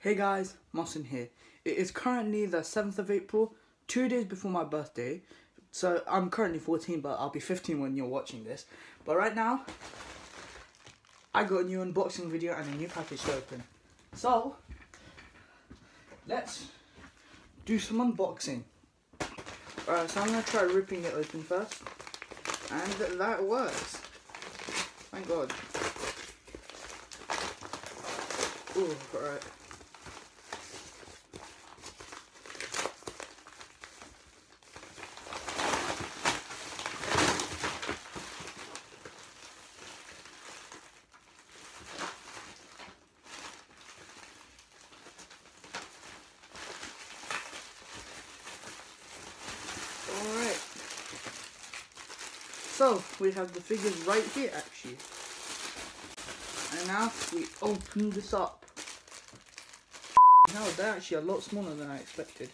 Hey guys, Mohsin here. It is currently the 7th of April, two days before my birthday. So I'm currently 14, but I'll be 15 when you're watching this. But right now, I got a new unboxing video and a new package to open. So, let's do some unboxing. Alright, so I'm going to try ripping it open first. And that works. Thank God. Ooh. Alright. So, we have the figures right here actually. And now we open this up. No, they're actually a lot smaller than I expected.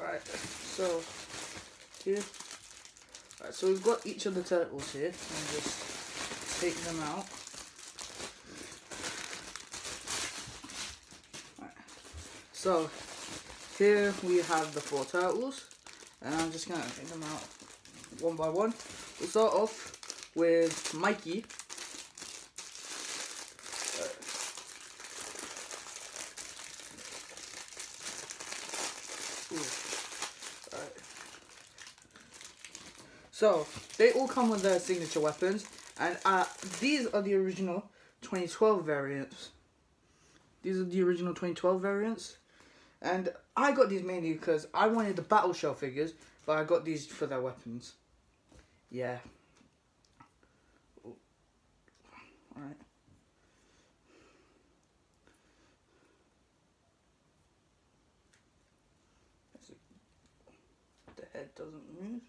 Alright, so here. Alright, so we've got each of the turtles here. Just take them out. So here we have the four turtles, and I'm just gonna take them out one by one. We'll start off with Mikey. So they all come with their signature weapons, and uh, these are the original 2012 variants. These are the original 2012 variants. And I got these mainly because I wanted the battle shell figures, but I got these for their weapons. Yeah. Alright. The head doesn't move.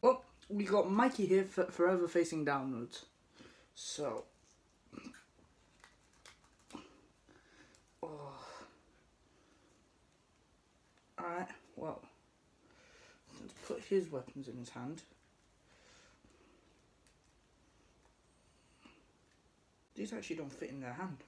Well, we got Mikey here for forever facing downwards. So. Oh. Alright, well. Let's put his weapons in his hand. These actually don't fit in their hand.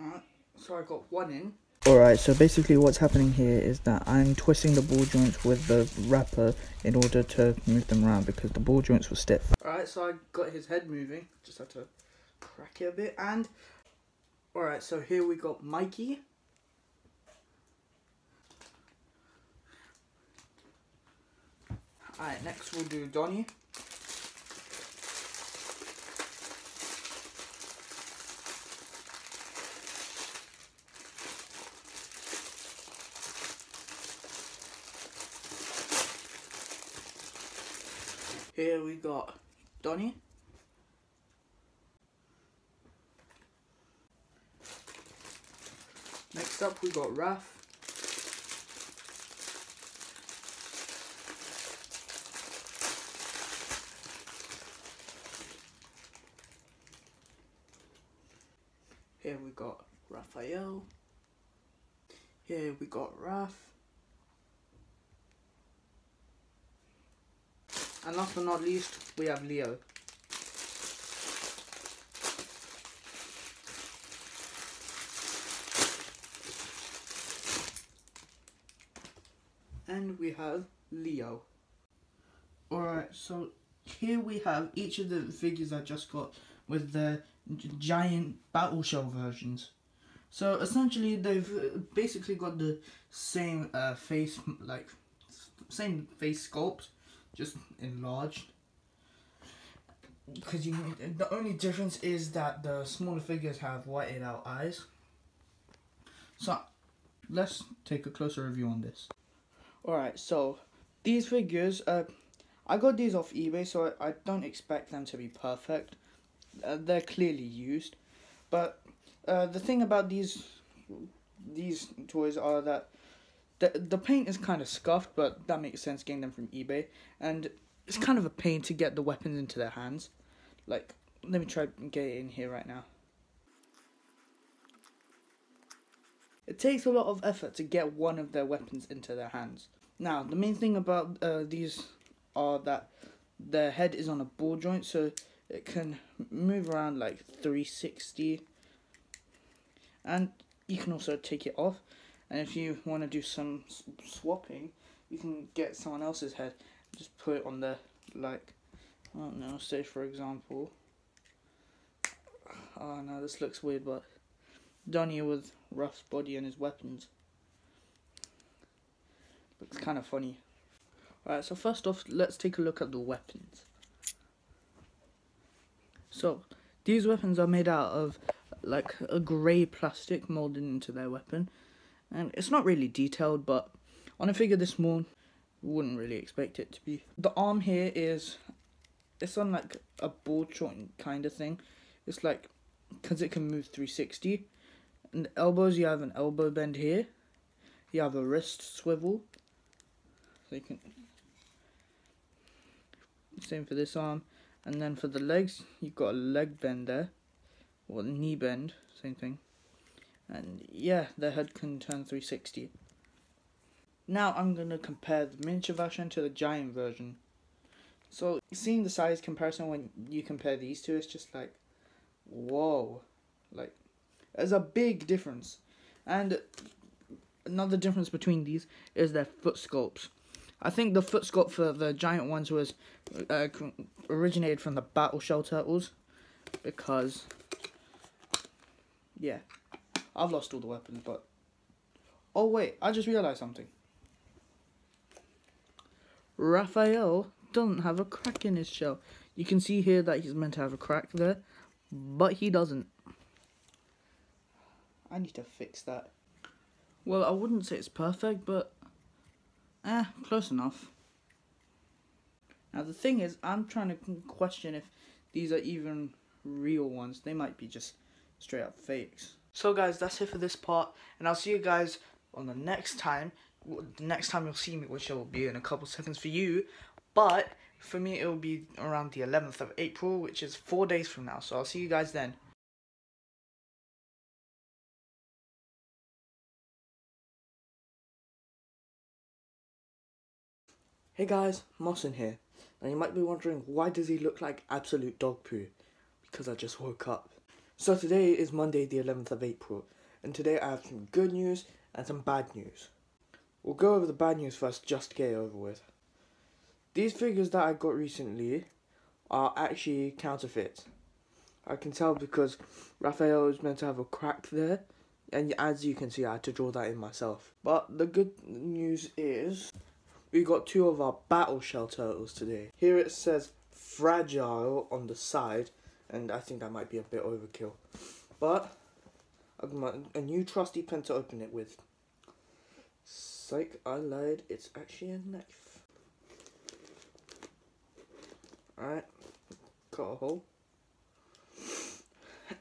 Alright, so I got one in. Alright, so basically what's happening here is that I'm twisting the ball joints with the wrapper in order to move them around because the ball joints were stiff. Alright, so I got his head moving. Just had to crack it a bit. And, alright, so here we got Mikey. Alright, next we'll do Donnie. Here we got Donnie. Next up we got Raph. Here we got Raphael. Here we got Raph. And last but not least, we have Leo. And we have Leo. Alright, so here we have each of the figures I just got with the giant battle shell versions. So essentially they've uh, basically got the same uh, face, like, same face sculpt, just enlarged. Because you, the only difference is that the smaller figures have whited out eyes. So, let's take a closer review on this. Alright, so these figures, uh, I got these off eBay, so I, I don't expect them to be perfect. Uh, they're clearly used, but uh, the thing about these these toys are that the the paint is kind of scuffed, but that makes sense getting them from eBay, and it's kind of a pain to get the weapons into their hands. Like, let me try and get it in here right now. It takes a lot of effort to get one of their weapons into their hands. Now, the main thing about uh, these are that their head is on a ball joint, so it can move around like 360. And you can also take it off. And if you want to do some swapping, you can get someone else's head, just put it on the like, I don't know, say for example. Oh no, this looks weird, but Donnie with Raph's body and his weapons. Looks kind of funny. Alright, so first off, let's take a look at the weapons. So, these weapons are made out of like a grey plastic molded into their weapon. And it's not really detailed, but on a figure this small, wouldn't really expect it to be. The arm here is, it's on like a ball joint kind of thing. It's like, because it can move 360. And the elbows, you have an elbow bend here. You have a wrist swivel. So you can, same for this arm. And then for the legs, you've got a leg bend there. Or knee bend, same thing. And yeah, the head can turn 360. Now I'm going to compare the miniature version to the giant version. So seeing the size comparison when you compare these two, it's just like, whoa. Like, there's a big difference. And another difference between these is their foot sculpts. I think the foot sculpt for the giant ones was uh, originated from the Battle Shell Turtles. Because, yeah, I've lost all the weapons, but... Oh wait, I just realised something. Raphael doesn't have a crack in his shell. You can see here that he's meant to have a crack there, but he doesn't. I need to fix that. Well, I wouldn't say it's perfect, but eh, close enough. Now the thing is, I'm trying to question if these are even real ones. They might be just straight up fakes. So guys, that's it for this part, and I'll see you guys on the next time. The next time you'll see me, which will be in a couple seconds for you, but for me it will be around the 11th of April, which is four days from now. So I'll see you guys then. Hey guys, Mohsin here. Now you might be wondering why does he look like absolute dog poo? Because I just woke up. So today is Monday the 11th of April and today I have some good news and some bad news. We'll go over the bad news first just to get it over with. These figures that I got recently are actually counterfeit. I can tell because Raphael is meant to have a crack there and as you can see I had to draw that in myself. But the good news is we got two of our battle shell turtles today. Here it says fragile on the side, and I think that might be a bit overkill. But a new trusty pen to open it with. Psych, I lied. It's actually a knife. Alright, cut a hole.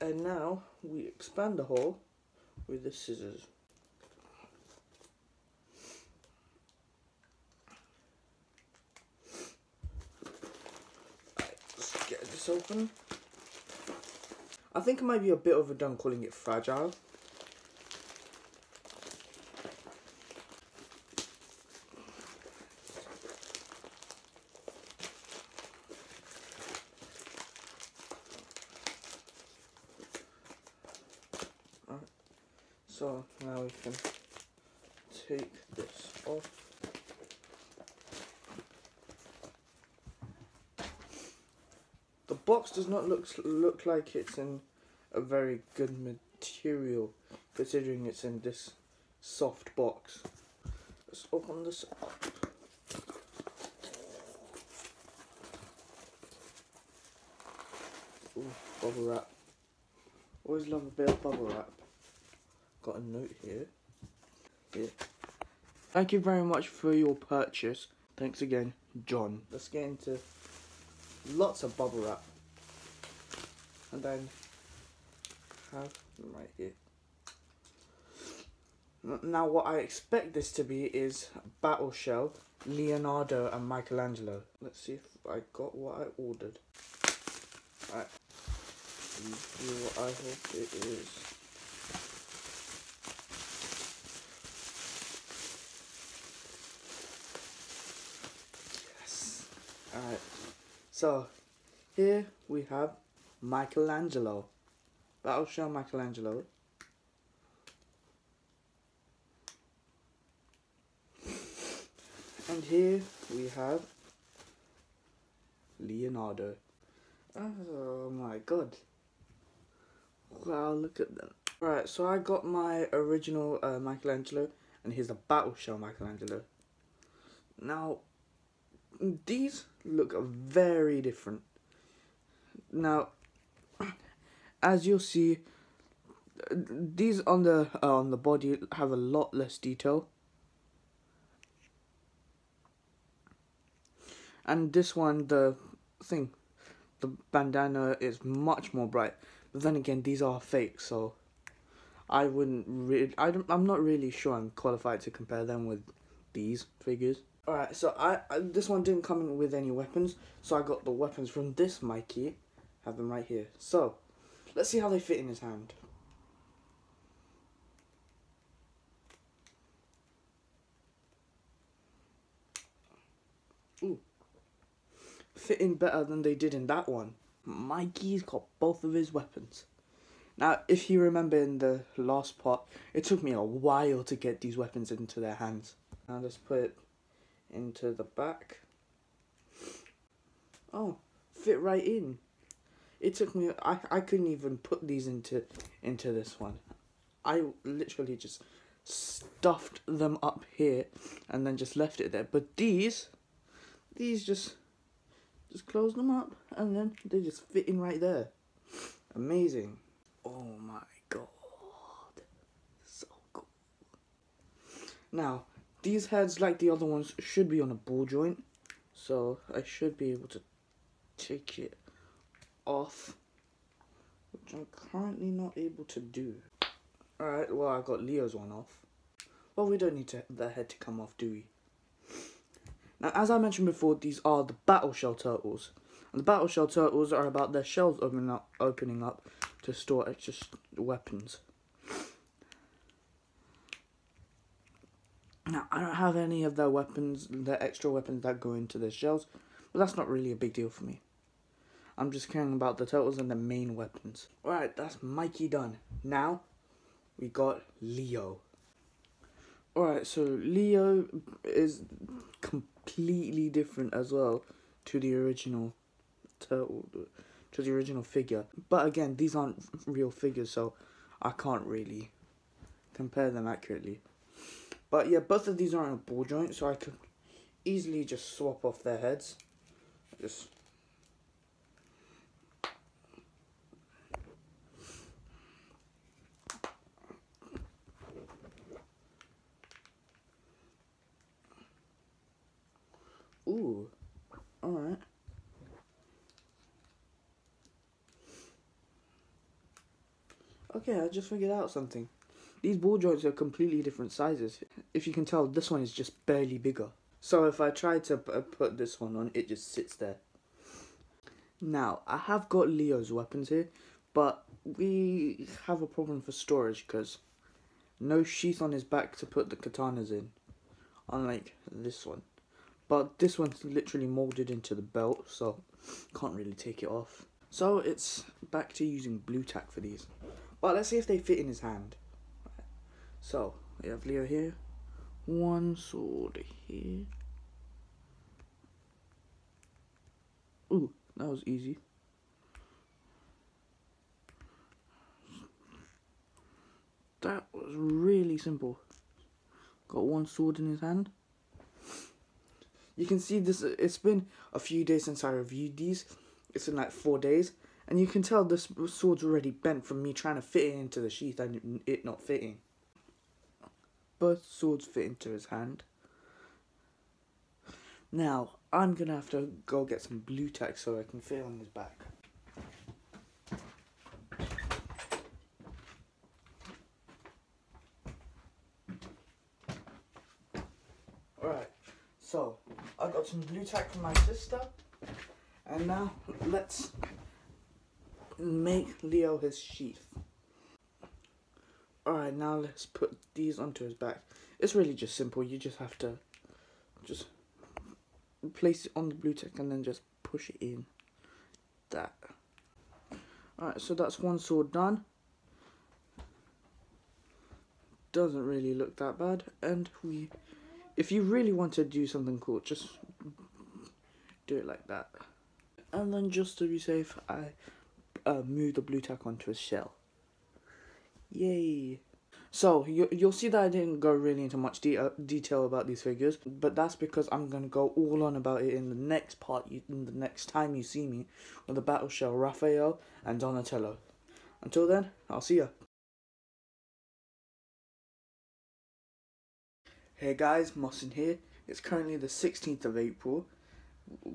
And now we expand the hole with the scissors. Let's get this open. I think it might be a bit overdone calling it fragile. So now we can take this off. box does not look look like it's in a very good material, considering it's in this soft box. Let's open this up. Ooh, bubble wrap. Always love a bit of bubble wrap. Got a note here. Here. Thank you very much for your purchase. Thanks again, John. Let's get into lots of bubble wrap and then have right here. Now, what I expect this to be is Battle Shell, Leonardo, and Michelangelo. Let's see if I got what I ordered. Alright. What I hope it is. Yes. Alright. So, here we have Michelangelo. Battle Shell Michelangelo. And here we have Leonardo. Oh my god. Wow, look at them. Right, so I got my original uh, Michelangelo, and here's the Battle Shell Michelangelo. Now, these look very different. Now, as you'll see, these on the uh, on the body have a lot less detail. And this one, the thing, the bandana is much more bright. But then again, these are fake, so I wouldn't really. I don't, I'm not really sure I'm qualified to compare them with these figures. Alright, so I, I this one didn't come with any weapons, so I got the weapons from this Mikey. Have them right here. So, let's see how they fit in his hand. Ooh. Fit in better than they did in that one. Mikey's got both of his weapons. Now, if you remember in the last part, it took me a while to get these weapons into their hands. Now let's put it into the back. Oh, fit right in. It took me. I I couldn't even put these into into this one. I literally just stuffed them up here and then just left it there. But these, these just just close them up and then they just fit in right there. Amazing. Oh my god. So cool. Now, these heads, like the other ones, should be on a ball joint. So I should be able to take it off. Which I'm currently not able to do. Alright, well I got Leo's one off. Well, we don't need to, the head to come off, do we? Now, as I mentioned before, these are the battle shell turtles. And the battle shell turtles are about their shells opening up, opening up to store extra weapons. Now, I don't have any of their weapons, their extra weapons that go into their shells, but that's not really a big deal for me. I'm just caring about the turtles and the main weapons. Alright, that's Mikey done. Now, we got Leo. Alright, so Leo is completely different as well to the original turtle, to the original figure. But again, these aren't real figures, so I can't really compare them accurately. But yeah, both of these are on a ball joint, so I could easily just swap off their heads. Just Ooh, alright. Okay, I just figured out something. These ball joints are completely different sizes. If you can tell, this one is just barely bigger. So if I try to put this one on, it just sits there. Now, I have got Leo's weapons here, but we have a problem for storage because no sheath on his back to put the katanas in, unlike this one. But this one's literally molded into the belt, so can't really take it off. So it's back to using Blu Tack for these. But let's see if they fit in his hand. So we have Leo here, one sword here. Ooh, that was easy. That was really simple. Got one sword in his hand. You can see this, it's been a few days since I reviewed these. It's been like four days. And you can tell this sword's already bent from me trying to fit it into the sheath and it not fitting. Both swords fit into his hand. Now, I'm gonna have to go get some Blu Tack so I can fit on his back. Alright, so got some Blu Tack from my sister. And now let's make Leo his sheath. Alright, now let's put these onto his back. It's really just simple. You just have to just place it on the Blu Tack and then just push it in. That. Alright, so that's one sword done. Doesn't really look that bad. And we, if you really want to do something cool, just do it like that. And then just to be safe, I uh, move the Blu Tack onto his shell. Yay! So, you, you'll see that I didn't go really into much de uh, detail about these figures, but that's because I'm going to go all on about it in the next part, you, in the next time you see me, with the Battle Shell Raphael and Donatello. Until then, I'll see ya. Hey guys, Mohsin here. It's currently the 16th of April,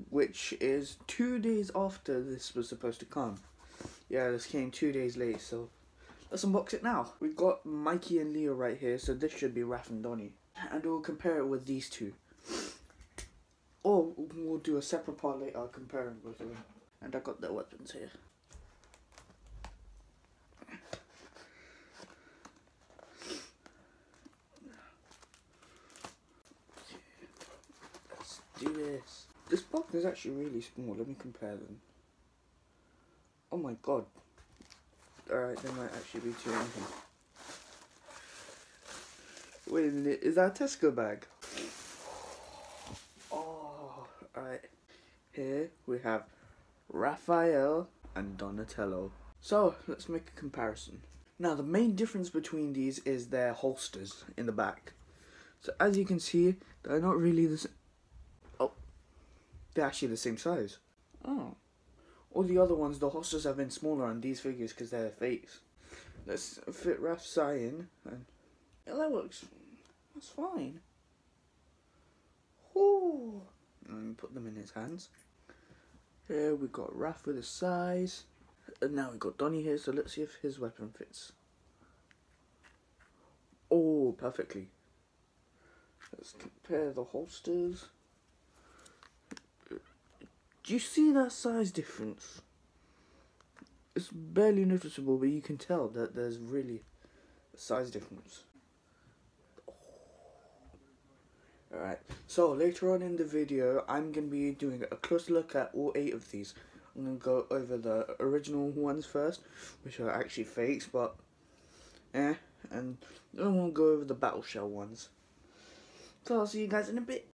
which is two days after this was supposed to come. Yeah, this came two days late, so let's unbox it now. We've got Mikey and Leo right here, so this should be Raph and Donnie. And we'll compare it with these two. Or we'll do a separate part later comparing both of them. And I got their weapons here. Let's do this. Box is actually really small. Let me compare them. Oh my god. Alright, there might actually be two in here. Wait a minute, is that a Tesco bag? Oh, alright. Here we have Raphael and Donatello. So, let's make a comparison. Now, the main difference between these is their holsters in the back. So, as you can see, they're not really the same. They're actually the same sais. Oh. All the other ones, the holsters have been smaller on these figures because they're fakes. Let's fit Raph's eye in. And yeah, that works. That's fine. Ooh. And put them in his hands. Here we got Raph with his size. And now we got Donnie here, so let's see if his weapon fits. Oh, perfectly. Let's compare the holsters. Do you see that size difference? It's barely noticeable, but you can tell that there's really a size difference. Alright, so later on in the video, I'm going to be doing a close look at all eight of these. I'm going to go over the original ones first, which are actually fakes, but eh, and then we'll go over the battle shell ones. So I'll see you guys in a bit.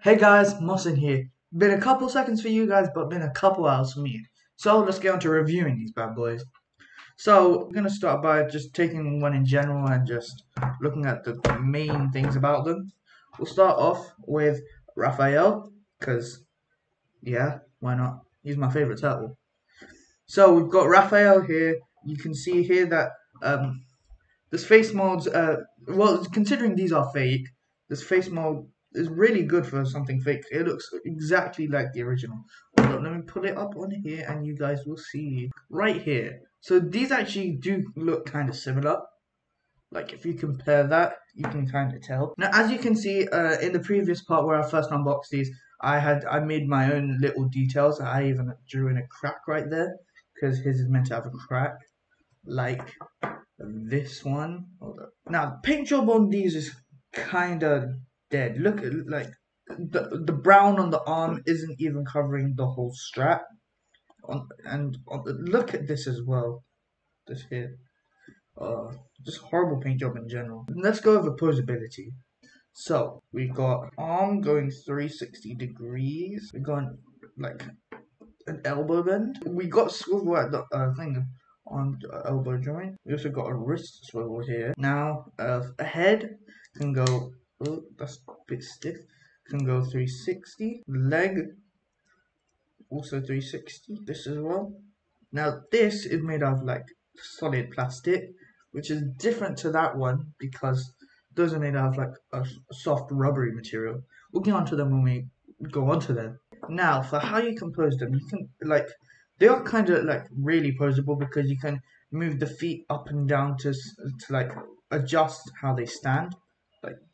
Hey guys, Mohsin here. Been a couple seconds for you guys, but been a couple hours for me. So let's get on to reviewing these bad boys. So we're gonna start by just taking one in general and just looking at the main things about them. We'll start off with Raphael, because yeah, why not? He's my favorite turtle. So we've got Raphael here. You can see here that um, this face mold's uh, well, considering these are fake, this face mold is really good for something fake. It looks exactly like the original. Hold on, let me put it up on here and you guys will see right here. So these actually do look kind of similar. Like if you compare that, you can kind of tell. Now, as you can see uh, in the previous part where I first unboxed these, I had I made my own little details. I even drew in a crack right there because his is meant to have a crack, like this one. Now, paint job on these is kind of dead. Look at like the the brown on the arm isn't even covering the whole strap. On and on, look at this as well. This here. Uh, just horrible paint job in general. Let's go over posability. So we got arm going 360 degrees. We got like an elbow bend. We got swivel at the uh, thing on the elbow joint. We also got a wrist swivel here. Now uh, a head can go oh, that's a bit stiff. Can go 360. Leg, also 360. This as well. Now this is made of like solid plastic, which is different to that one because those are made of like a soft rubbery material. We'll get onto them when we go onto them. Now, for how you compose them, you can like they are kind of like really posable because you can move the feet up and down to to like adjust how they stand,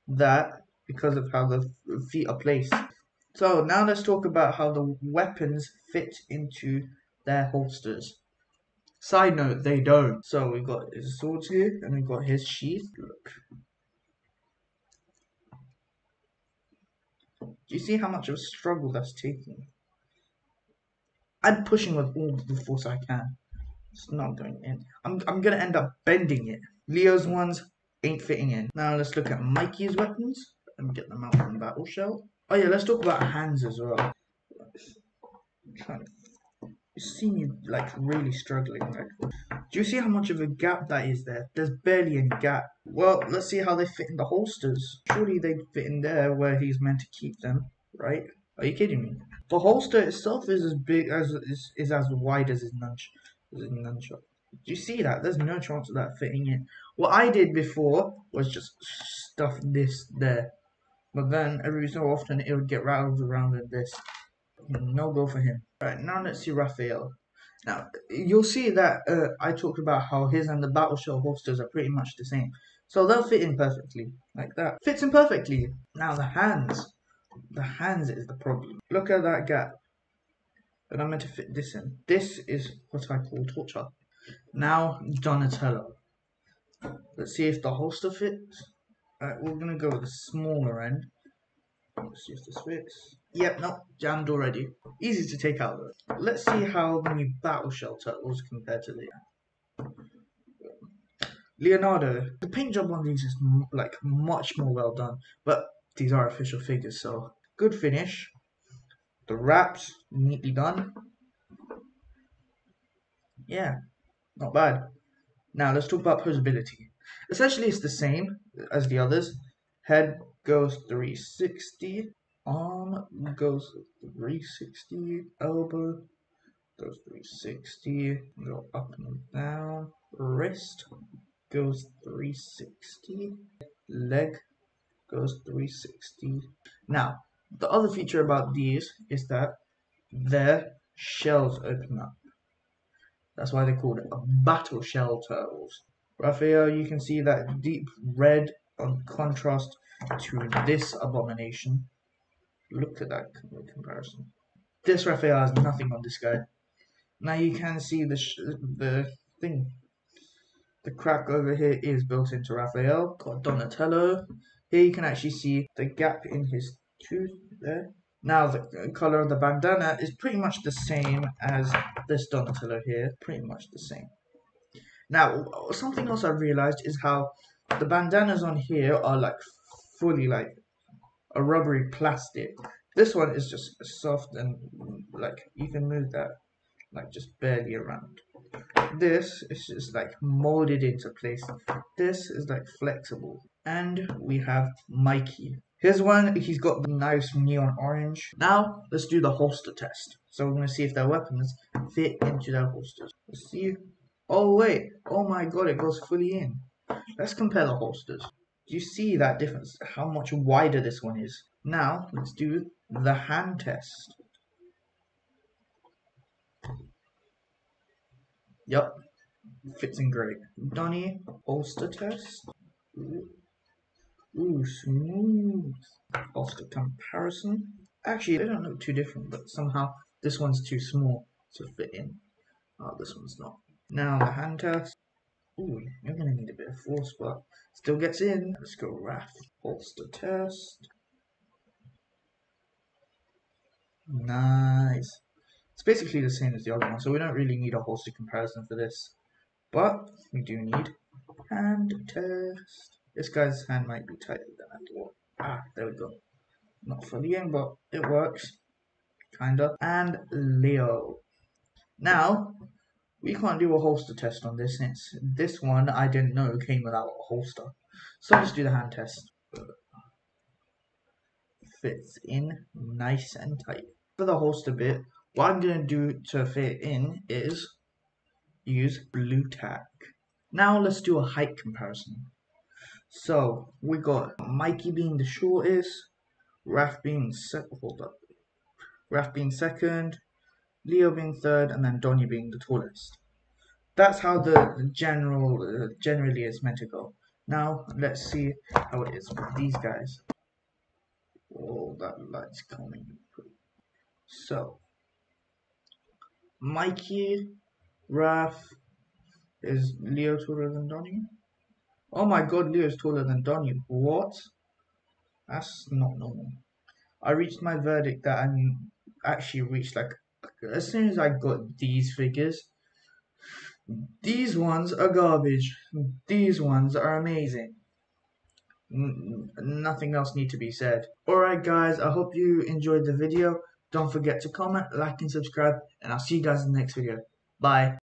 that, because of how the feet are placed. So now let's talk about how the weapons fit into their holsters. Side note, they don't. So we've got his swords here, and we've got his sheath. Look. Do you see how much of a struggle that's taking? I'm pushing with all the force I can. It's not going in. I'm, I'm gonna end up bending it. Leo's ones ain't fitting in. Now let's look at Mikey's weapons Let me get them out from the battle shell. Oh yeah, let's talk about hands as well. You see me like really struggling. Like, do you see how much of a gap that is there? There's barely any gap. Well, let's see how they fit in the holsters. Surely they fit in there where he's meant to keep them, right? Are you kidding me? The holster itself is as big as is, is as wide as his nunch his nunchuck. Do you see that? There's no chance of that fitting in. What I did before was just stuff this there. But then every so often it would get rattled around in this. No go for him. Alright, now let's see Raphael. Now, you'll see that uh, I talked about how his and the Battle Shell holsters are pretty much the same. So they'll fit in perfectly, like that. Fits in perfectly. Now the hands. The hands is the problem. Look at that gap. And I'm meant to fit this in. This is what I call torture. Now, Donatello. Let's see if the holster fits. We're gonna go with the smaller end. Let's see if this fits. Yep, no, jammed already. Easy to take out though. Let's see how the new Battle Shell turtles compare to the Leonardo. The paint job on these is like much more well done, but these are official figures, so good finish. The wraps neatly done. Yeah, not bad. Now let's talk about posability. Essentially, it's the same as the others. Head goes 360, arm goes 360, elbow goes 360, go up and down, wrist goes 360, leg goes 360. Now, the other feature about these is that their shells open up. That's why they're called uh, battle shell turtles. Raphael, you can see that deep red on contrast to this abomination. Look at that comparison. This Raphael has nothing on this guy. Now you can see the the thing. The crack over here is built into Raphael. Got Donatello. Here you can actually see the gap in his tooth there. Now the uh, color of the bandana is pretty much the same as this Donatello here. Pretty much the same. Now, something else I realized is how the bandanas on here are like fully like a rubbery plastic. This one is just soft and like you can move that like just barely around. This is just like molded into place. This is like flexible. And we have Mikey. Here's one, he's got the nice neon orange. Now, let's do the holster test. So we're going to see if their weapons fit into their holsters. Let's see. Oh wait, oh my god, it goes fully in. Let's compare the holsters. Do you see that difference? How much wider this one is? Now, let's do the hand test. Yup, fits in great. Donnie, holster test. Ooh, Ooh smooth. Holster comparison. Actually, they don't look too different, but somehow this one's too small to fit in. Oh, this one's not. Now the hand test. Ooh, you're gonna need a bit of force, but still gets in. Let's go Raph. Holster test. Nice. It's basically the same as the other one, so we don't really need a holster comparison for this. But we do need hand test. This guy's hand might be tighter than I thought. Ah, there we go. Not fully in, but it works. Kinda. And Leo. Now, we can't do a holster test on this since this one I didn't know came without a holster. So let's do the hand test. Fits in nice and tight. For the holster bit, what I'm going to do to fit in is use Blu Tack. Now let's do a height comparison. So we got Mikey being the shortest, Raph being second. Hold up, Raph being second, Leo being third, and then Donnie being the tallest. that's how the general uh, generally is meant to go. Now let's see how it is with these guys. Oh, that light's coming. So, Mikey, Raph is Leo taller than Donnie? Oh my god, Leo is taller than Donnie. What? That's not normal. I reached my verdict that I'm actually reached like as soon as I got these figures. These ones are garbage. These ones are amazing. N nothing else need to be said. Alright guys, I hope you enjoyed the video. Don't forget to comment, like and subscribe and I'll see you guys in the next video. Bye.